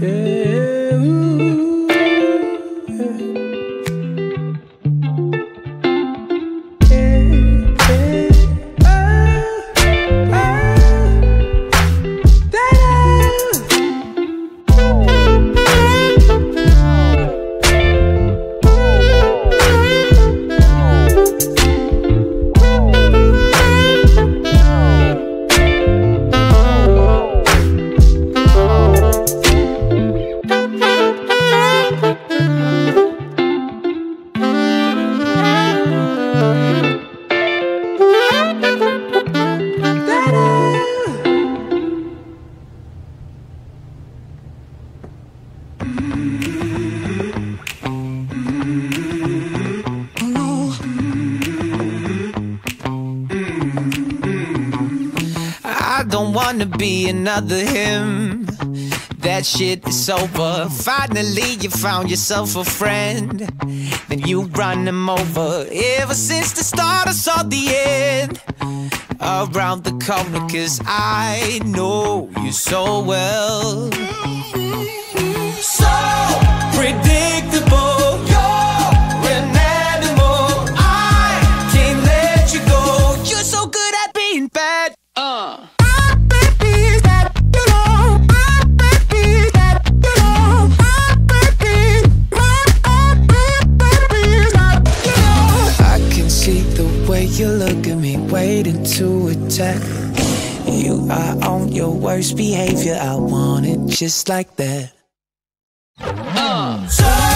Yeah, ooh, yeah. Wanna be another him. That shit is over. Finally, you found yourself a friend. Then you run him over. Ever since the start, I saw the end. Around the corner, cause I know you so well. Waiting to attack. You are on your worst behavior. I want it just like that. Uh. So